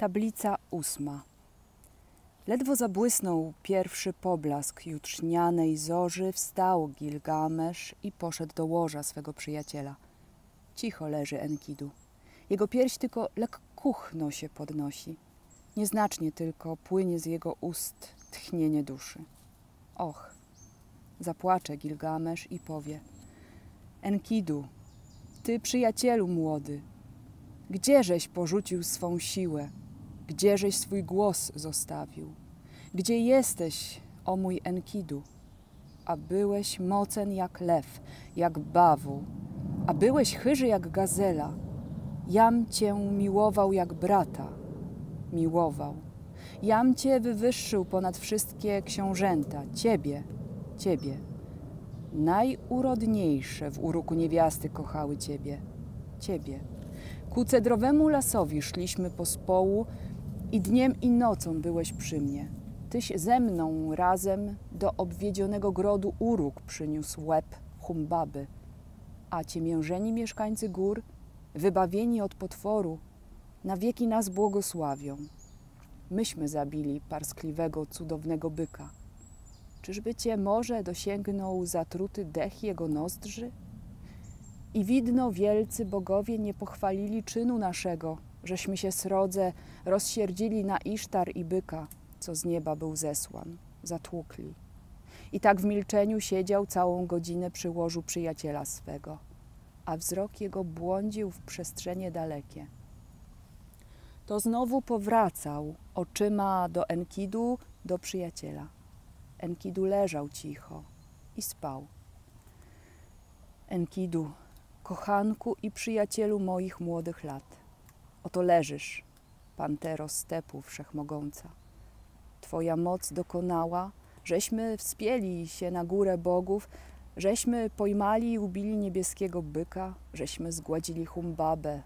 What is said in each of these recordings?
Tablica ósma. Ledwo zabłysnął pierwszy poblask jutrznianej zorzy, wstał Gilgamesz i poszedł do łoża swego przyjaciela. Cicho leży Enkidu. Jego pierś tylko lekkuchno się podnosi. Nieznacznie tylko płynie z jego ust tchnienie duszy. Och, zapłacze Gilgamesz i powie: Enkidu, ty przyjacielu młody, gdzieżeś porzucił swą siłę? Gdzieżeś swój głos zostawił? Gdzie jesteś, o mój Enkidu? A byłeś mocen jak lew, jak bawu, a byłeś chyży jak gazela. Jam cię miłował jak brata, miłował. Jam cię wywyższył ponad wszystkie książęta, ciebie, ciebie. Najurodniejsze w uruku niewiasty kochały ciebie, ciebie. Ku cedrowemu lasowi szliśmy pospołu i dniem i nocą byłeś przy mnie. Tyś ze mną razem do obwiedzionego grodu uruk przyniósł łeb humbaby, a ciemiężeni mieszkańcy gór, wybawieni od potworu, na wieki nas błogosławią. Myśmy zabili parskliwego, cudownego byka. Czyżby cię może dosięgnął zatruty dech jego nozdrzy? I widno wielcy bogowie nie pochwalili czynu naszego, żeśmy się srodze rozsierdzili na Isztar i byka, co z nieba był zesłan, zatłukli. I tak w milczeniu siedział całą godzinę przy łożu przyjaciela swego, a wzrok jego błądził w przestrzenie dalekie. To znowu powracał oczyma do Enkidu, do przyjaciela. Enkidu leżał cicho i spał. Enkidu, kochanku i przyjacielu moich młodych lat. Oto leżysz, pantero stepu wszechmogąca. Twoja moc dokonała, żeśmy wspięli się na górę bogów, żeśmy pojmali i ubili niebieskiego byka, żeśmy zgładzili humbabę,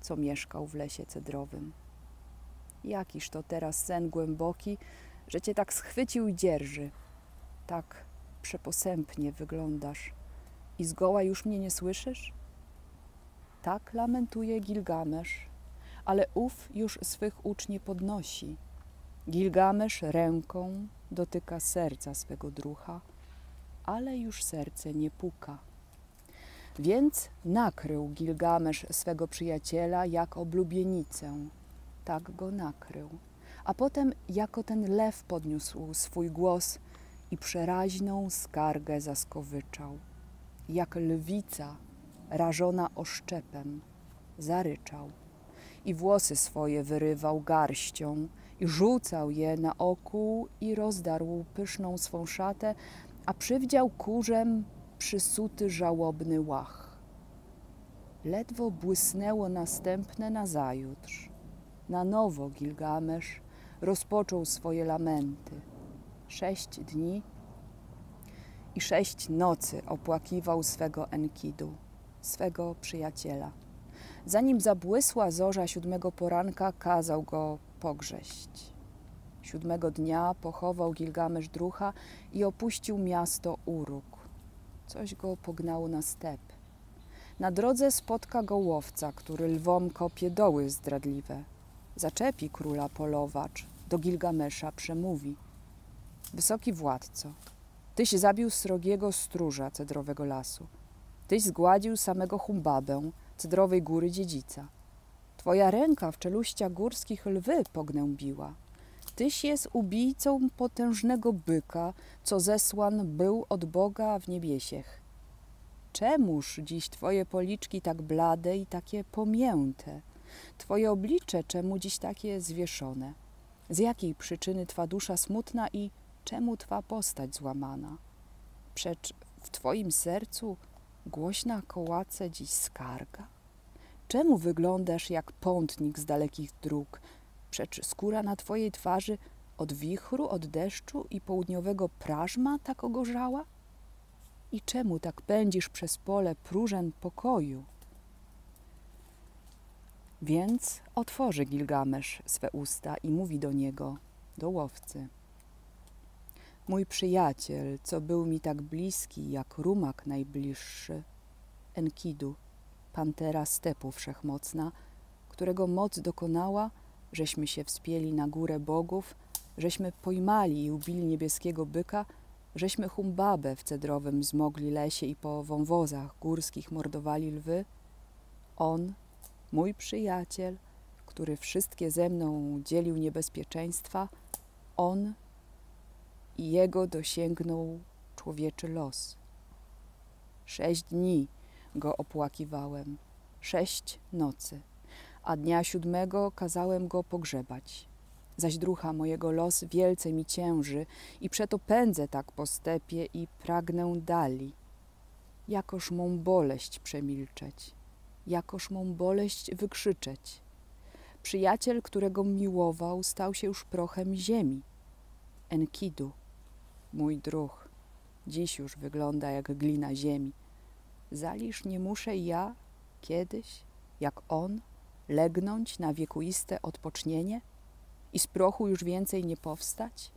co mieszkał w lesie cedrowym. Jakiż to teraz sen głęboki, że cię tak schwycił i dzierży. Tak przeposępnie wyglądasz i zgoła już mnie nie słyszysz? Tak lamentuje Gilgamesz, ale ów już swych uczni podnosi. Gilgamesz ręką dotyka serca swego drucha, ale już serce nie puka. Więc nakrył Gilgamesz swego przyjaciela jak oblubienicę. Tak go nakrył. A potem jako ten lew podniósł swój głos i przeraźną skargę zaskowyczał. Jak lwica rażona oszczepem, zaryczał i włosy swoje wyrywał garścią i rzucał je na oku i rozdarł pyszną swą szatę, a przywdział kurzem przysuty żałobny łach. Ledwo błysnęło następne nazajutrz. Na nowo Gilgamesz rozpoczął swoje lamenty. Sześć dni i sześć nocy opłakiwał swego Enkidu, swego przyjaciela. Zanim zabłysła zorza siódmego poranka, kazał go pogrześć. Siódmego dnia pochował Gilgamesz drucha i opuścił miasto Uruk. Coś go pognało na step. Na drodze spotka go łowca, który lwom kopie doły zdradliwe. Zaczepi króla polowacz, do Gilgamesza przemówi. Wysoki władco, tyś zabił srogiego stróża cedrowego lasu. Tyś zgładził samego Humbabę, cedrowej góry dziedzica. Twoja ręka w czeluściach górskich lwy pognębiła. Tyś jest ubijcą potężnego byka, co zesłan był od Boga w niebiesiech. Czemuż dziś twoje policzki tak blade i takie pomięte? Twoje oblicze czemu dziś takie zwieszone? Z jakiej przyczyny twa dusza smutna i czemu twa postać złamana? Przecz w twoim sercu głośna kołace dziś skarga? Czemu wyglądasz jak pątnik z dalekich dróg? Przecz skóra na twojej twarzy od wichru, od deszczu i południowego prażma tak ogorzała? I czemu tak pędzisz przez pole próżen pokoju? Więc otworzy Gilgamesz swe usta i mówi do niego, do łowcy. Mój przyjaciel, co był mi tak bliski, jak rumak najbliższy, Enkidu, pantera stepu wszechmocna, którego moc dokonała, żeśmy się wspięli na górę bogów, żeśmy pojmali i ubili niebieskiego byka, żeśmy humbabę w cedrowym zmogli lesie i po wąwozach górskich mordowali lwy, on, mój przyjaciel, który wszystkie ze mną dzielił niebezpieczeństwa, on i jego dosięgnął człowieczy los. Sześć dni go opłakiwałem, sześć nocy, a dnia siódmego kazałem go pogrzebać. Zaś drucha mojego los wielce mi cięży i przeto pędzę tak po stepie i pragnę dali. Jakoż mą boleść przemilczeć, jakoż mą boleść wykrzyczeć. Przyjaciel, którego miłował, stał się już prochem ziemi. Enkidu, mój druh, dziś już wygląda jak glina ziemi. Zaliż nie muszę ja kiedyś, jak on, legnąć na wiekuiste odpocznienie i z prochu już więcej nie powstać?